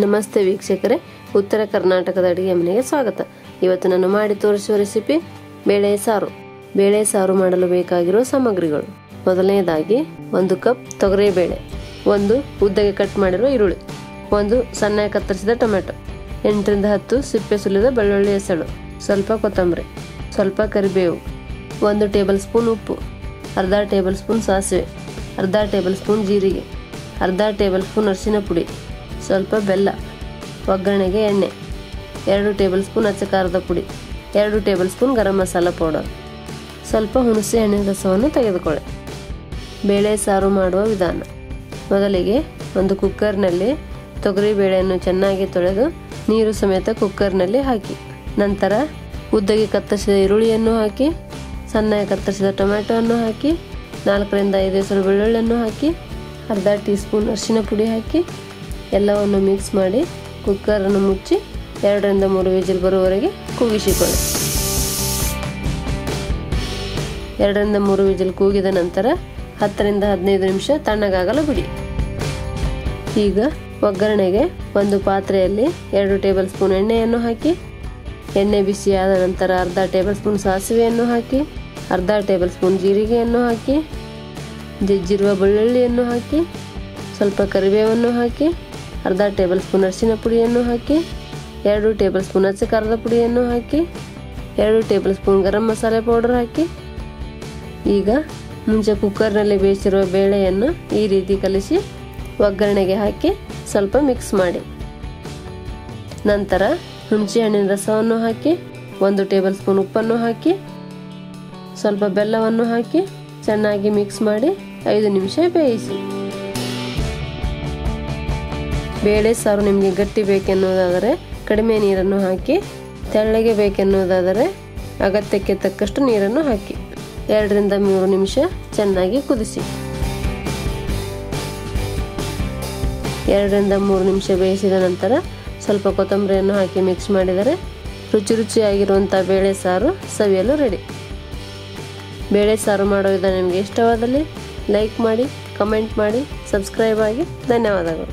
ನಮಸ್ತೆ ವೀಕ್ಷಕರೇ. ಉತ್ತರ ಕರ್ನಾಟಕದ ಅಡುಗೆ ಮನೆಗೆ ಸ್ವಾಗತ. ಇವತ್ತು ನಾನು ಮಾಡಿ ತೋರಿಸುವ ರೆಸಿಪಿ ಬೇಳೆ ಸಾರು. ಬೇಳೆ ಸಾರು ಮಾಡಲು ಬೇಕಾಗಿರುವ ಸಾಮಗ್ರಿಗಳು. ಮೊದಲನೇದಾಗಿ ಒಂದು ಕಪ್ ತೊಗರಿಬೇಳೆ, ಒಂದು ಉದ್ದಗೆ ಕಟ್ ಮಾಡಿರುವ ಈರುಳ್ಳಿ, ಒಂದು ಸಣ್ಣ ಕತ್ತರಿಸಿದ ಟೊಮೆಟೊ, ಎಂಟರಿಂದ ಹತ್ತು ಸಿಪ್ಪೆ ಸುಲಿದ ಬೆಳ್ಳುಳ್ಳಿ ಎಸಳು ಸ್ವಲ್ಪ ಕೊತ್ತಂಬರಿ, ಸ್ವಲ್ಪ ಕರಿಬೇವು, ಒಂದು ಟೇಬಲ್ ಸ್ಪೂನ್ ಉಪ್ಪು, ಅರ್ಧ ಟೇಬಲ್ ಸ್ಪೂನ್ ಸಾಸಿವೆ, ಅರ್ಧ ಟೇಬಲ್ ಸ್ಪೂನ್ ಜೀರಿಗೆ, ಅರ್ಧ ಟೇಬಲ್ ಸ್ಪೂನ್ ಅರಿಶಿನ ಪುಡಿ ಸ್ವಲ್ಪ ಬೆಲ್ಲ, ಒಗ್ಗರಣೆಗೆ ಎಣ್ಣೆ, ಎರಡು ಟೇಬಲ್ ಸ್ಪೂನ್ ಅಚ್ಚ ಖಾರದ ಪುಡಿ, ಎರಡು table spoon garam masala powder. ಸ್ವಲ್ಪ ಹುಣಸೆ ಹಣ್ಣಿನ ರಸವನ್ನು ತೆಗೆದುಕೊಳ್ಳಿ. ಬೇಳೆ ಸಾರು ಮಾಡುವ ವಿಧಾನ. ಮೊದಲಿಗೆ ಒಂದು ಕುಕ್ಕರ್ನಲ್ಲಿ ತೊಗರಿ ಬೇಳೆಯನ್ನು ಚೆನ್ನಾಗಿ ತೊಳೆದು ನೀರು ಸಮೇತ ಕುಕ್ಕರ್ನಲ್ಲಿ ಹಾಕಿ. ನಂತರ ಉದ್ದಗೆ ಕತ್ತರಿಸಿದ ಈರುಳ್ಳಿಯನ್ನು ಹಾಕಿ, ಸಣ್ಣಗೆ ಕತ್ತರಿಸಿದ ಟೊಮೆಟೊವನ್ನು ಹಾಕಿ, ನಾಲ್ಕರಿಂದ ಐದು ಹೆಸರು ಬೆಳ್ಳುಳ್ಳಿಯನ್ನು ಹಾಕಿ, ಅರ್ಧ ಟೀ ಸ್ಪೂನ್ ಅರಿಶಿನ ಪುಡಿ ಹಾಕಿ ಎಲ್ಲವನ್ನು ಮಿಕ್ಸ್ ಮಾಡಿ ಕುಕ್ಕರನ್ನು ಮುಚ್ಚಿ ಎರಡರಿಂದ ಮೂರು ವಿಜಿಲ್ ಬರುವವರೆಗೆ ಕೂಗಿಸಿಕೊಳ್ಳಿ ಎರಡರಿಂದ ಮೂರು ವಿಜಿಲ್ ಕೂಗಿದ ನಂತರ ಹತ್ತರಿಂದ ಹದಿನೈದು ನಿಮಿಷ ತಣ್ಣಗಾಗಲು ಬಿಡಿ. ಈಗ ಒಗ್ಗರಣೆಗೆ ಒಂದು ಪಾತ್ರೆಯಲ್ಲಿ ಎರಡು ಟೇಬಲ್ ಸ್ಪೂನ್ ಎಣ್ಣೆಯನ್ನು ಹಾಕಿ, ಎಣ್ಣೆ ಬಿಸಿಯಾದ ನಂತರ ಅರ್ಧ ಟೇಬಲ್ ಸ್ಪೂನ್ ಸಾಸಿವೆಯನ್ನು ಹಾಕಿ, ಅರ್ಧ ಟೇಬಲ್ ಸ್ಪೂನ್ ಜೀರಿಗೆಯನ್ನು ಹಾಕಿ, ಜಜ್ಜಿರುವ ಬೆಳ್ಳುಳ್ಳಿಯನ್ನು ಹಾಕಿ, ಸ್ವಲ್ಪ ಕರಿಬೇವನ್ನು ಹಾಕಿ ಅರ್ಧ ಟೇಬಲ್ ಸ್ಪೂನ್ ಅರಿಶಿನ ಪುಡಿಯನ್ನು ಹಾಕಿ, ಎರಡು ಟೇಬಲ್ ಸ್ಪೂನ್ ಹಸಿ ಖಾರದ ಪುಡಿಯನ್ನು ಹಾಕಿ, ಎರಡು table spoon garam masala powder ಹಾಕಿ. ಈಗ ಮುಂಚೆ ಕುಕ್ಕರ್ನಲ್ಲಿ ಬೇಯಿಸಿರುವ ಬೇಳೆಯನ್ನು ಈ ರೀತಿ ಕಲಿಸಿ ಒಗ್ಗರಣೆಗೆ ಹಾಕಿ ಸ್ವಲ್ಪ ಮಿಕ್ಸ್ ಮಾಡಿ. ನಂತರ ಹುಣಸೆಹಣ್ಣಿನ ರಸವನ್ನು ಹಾಕಿ, ಒಂದು ಟೇಬಲ್ ಸ್ಪೂನ್ ಉಪ್ಪನ್ನು ಹಾಕಿ, ಸ್ವಲ್ಪ ಬೆಲ್ಲವನ್ನು ಹಾಕಿ ಚೆನ್ನಾಗಿ ಮಿಕ್ಸ್ ಮಾಡಿ ಐದು ನಿಮಿಷ ಬೇಯಿಸಿ. ಬೇಳೆ ಸಾರು ನಿಮಗೆ ಗಟ್ಟಿ ಬೇಕೆನ್ನುವುದಾದರೆ ಕಡಿಮೆ ನೀರನ್ನು ಹಾಕಿ, ತೆಳ್ಳಗೆ ಬೇಕೆನ್ನುವುದಾದರೆ ಅಗತ್ಯಕ್ಕೆ ತಕ್ಕಷ್ಟು ನೀರನ್ನು ಹಾಕಿ. ಎರಡರಿಂದ ಮೂರು ನಿಮಿಷ ಚೆನ್ನಾಗಿ ಕುದಿಸಿ. ಎರಡರಿಂದ ಮೂರು ನಿಮಿಷ ಬೇಯಿಸಿದ ನಂತರ ಸ್ವಲ್ಪ ಕೊತ್ತಂಬರಿಯನ್ನು ಹಾಕಿ ಮಿಕ್ಸ್ ಮಾಡಿದರೆ ರುಚಿ ರುಚಿಯಾಗಿರುವಂಥ ಬೇಳೆ ಸಾರು ಸವಿಯಲು ರೆಡಿ. ಬೇಳೆ ಸಾರು ಮಾಡೋ ವಿಧಾನ ನಿಮಗೆ ಇಷ್ಟವಾದಲ್ಲಿ ಲೈಕ್ ಮಾಡಿ, ಕಮೆಂಟ್ ಮಾಡಿ, ಸಬ್ಸ್ಕ್ರೈಬ್ ಆಗಿ ಧನ್ಯವಾದಗಳು.